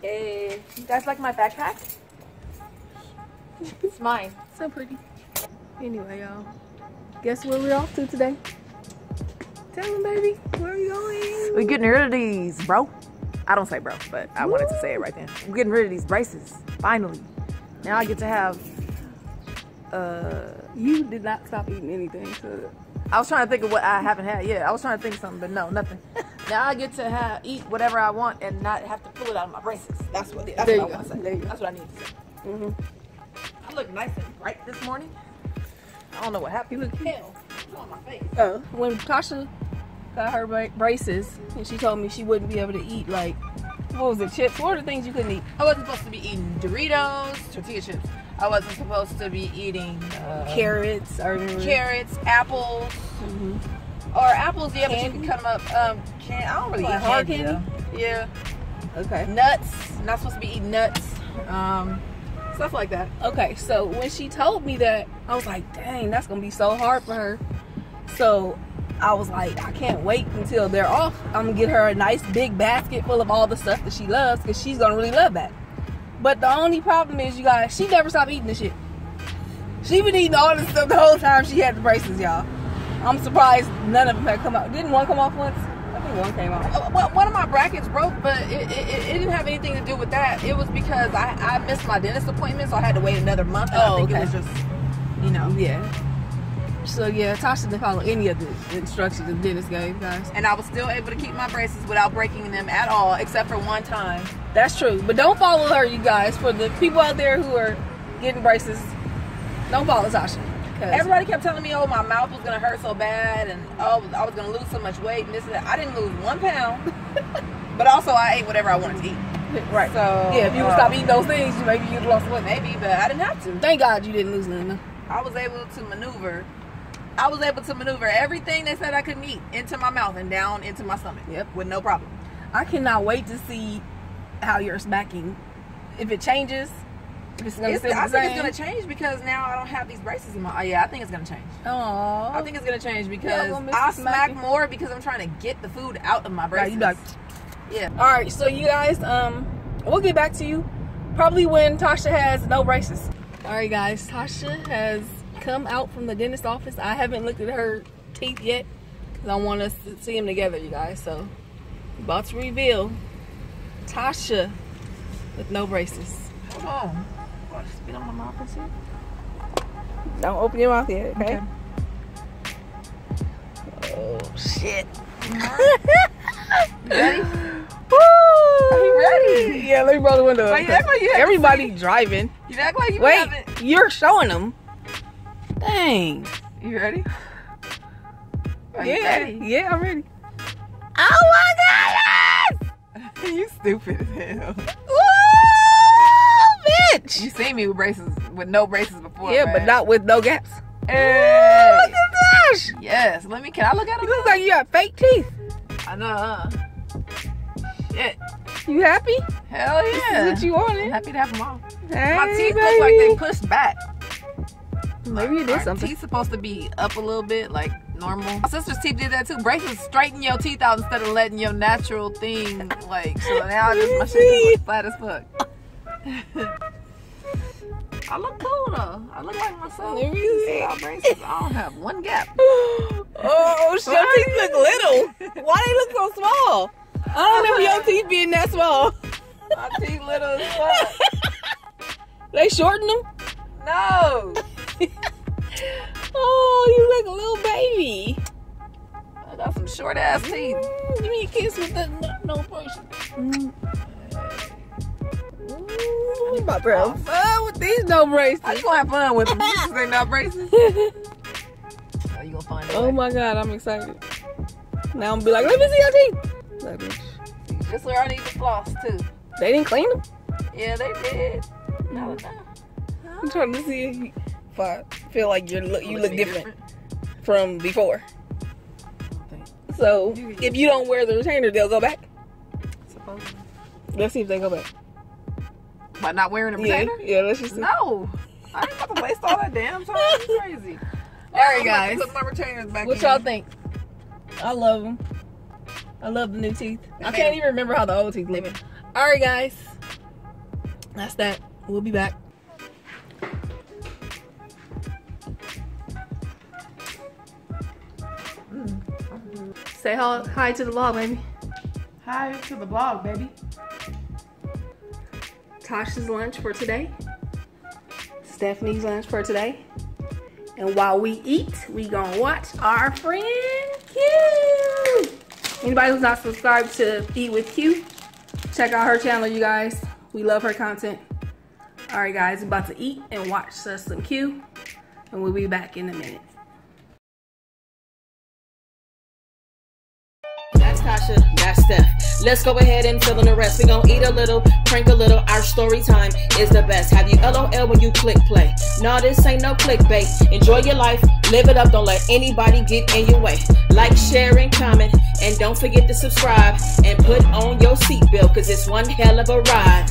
Hey, you guys like my backpack? It's mine. So pretty. Anyway, y'all. Guess where we're off to today? Tell them, baby. Where are you going? We're getting rid of these, bro. I don't say bro, but I wanted to say it right then. I'm getting rid of these braces. Finally. Now I get to have uh You did not stop eating anything, so I was trying to think of what I haven't had. Yeah, I was trying to think of something, but no, nothing. now I get to have eat whatever I want and not have to pull it out of my braces. That's what. That's There what I want to say. There you go. That's what I need to say. Mhm. I look nice and bright this morning. I don't know what happened. You look. Hell, on my face. Uh, when Tasha got her bra- braces, and she told me she wouldn't be able to eat like what was it, chips? What are the things you couldn't eat? I wasn't supposed to be eating Doritos, tortilla chips. I wasn't supposed to be eating uh, Carrots, or carrots, apples, Mhm. Or apples. Yeah, but you can cut them up. Um, can I don't really Like eat hard candy. candy? Yeah, Okay. nuts. Not supposed to be eating nuts. Um, stuff like that. Okay, so when she told me that, I was like, dang, that's gonna be so hard for her. So I was like, I can't wait until they're off. I'm gonna get her a nice big basket full of all the stuff that she loves because she's gonna really love that. But the only problem is, you guys, she never stopped eating the shit. She been eating all this stuff the whole time she had the braces, y'all. I'm surprised none of them had come out. Didn't one come off once? I think one came off. Uh, Well, one of my brackets broke, but it, it, it didn't have anything to do with that. It was because I, I missed my dentist appointment, so I had to wait another month. Oh, I think okay. it was just, you know. Yeah. So yeah, Tasha didn't follow any of the instructions the dentist gave, guys. And I was still able to keep my braces without breaking them at all, except for one time. That's true. But don't follow her, you guys. For the people out there who are getting braces, don't follow Tasha. 'Cause- Everybody kept telling me, oh, my mouth was gonna hurt so bad, and oh, I was gonna lose so much weight, and this and that. I didn't lose one pound, but also I ate whatever I wanted to eat. right. So yeah, if you would uh, stop eating those things, maybe you'd lost weight. maybe, but I didn't have to. Thank God you didn't lose none. I was able to maneuver. I was able to maneuver everything they said I couldn't eat into my mouth and down into my stomach. Yep. with no problem. I cannot wait to see how you're smacking. If it changes, it's gonna It's, I think same. it's gonna change because now I don't have these braces in my. Oh, yeah, I think it's gonna change. Aww. I think it's gonna change because gonna I smack smacking. more because I'm trying to get the food out of my braces. like, yeah. all right. So you guys, um, we'll get back to you probably when Tasha has no braces. All right, guys. Tasha has come out from the dentist office. I haven't looked at her teeth yet because I want us to see them together, you guys. So, about to reveal Tasha with no braces. Hold on. Spit on my mouth and shit. Don't open your mouth yet, okay? Okay. Oh shit. ready? Woo! Are you ready? Yeah, let me roll the window. Why up. like Everybody driving. You act like you Wait, haven't. you're showing them. Dang. You ready? Are you ready? yeah, I'm ready. Oh my god! you stupid as hell. You seen me with braces, with no braces before. yeah, man. but not with no gaps. Hey. Look at this! Yes. Let me. Can I look at it? You look like you got fake teeth. I know. Huh? Shit. You happy? Hell This is yeah. what you wanted. I'm happy to have them all. Hey, My teeth look like they pushed back. Maybe you did Our something. teeth supposed to be up a little bit, like normal. My sister's teeth did that too. Braces straighten your teeth out instead of letting your natural thing like. So now I just my shit look flat as fuck. I look cool though. I look like myself. Let me see. our braces? I don't have one gap. oh, your teeth look little. Why they look so small? I don't remember your teeth being that small. My teeth little as fuck. They shortened them. No. Oh, you look a little baby. I got some short ass teeth. Mm, give me a kiss with the no, no we about to have fun with these no braces. you gonna have fun with them? Braces ain't not braces. Oh, you gonna find oh it? oh my god, I'm excited. Now I'm gonna be like, let me see your teeth. Like, bitch, This where I need to floss too. they didn't clean them. Yeah, they did. No, no. I'm trying to see if, you, if I feel like you look you look different from before. So if you don't wear the retainer, they'll go back. Supposedly. Let's see if they go back. By not wearing a Yeah, retainer? yeah. Let's just see. No. I ain't about to waste all that damn time. You crazy. All right, I'm about to guys. Put my retainers back What in. y'all think? I love them. I love the new teeth. I can't even remember how the old teeth look. All right, guys. that's that. We'll be back. Say hi to the vlog, baby. Hi to the vlog, baby. Tasha's lunch for today. Stephanie's lunch for today. And while we eat, we gonna watch our friend Q. Anybody who's not subscribed to Eat with Q, check out her channel, you guys. We love her content. All right, guys, about to eat and watch us some Q, and we'll be back in a minute. That's Steph. Let's go ahead and fill in the rest. We gon' eat a little, prank a little. Our story time is the best. Have you LOL when you click play? No, this ain't no clickbait. Enjoy your life, live it up. Don't let anybody get in your way. Like, share, and comment. And don't forget to subscribe and put on your seatbelt, cause it's one hell of a ride.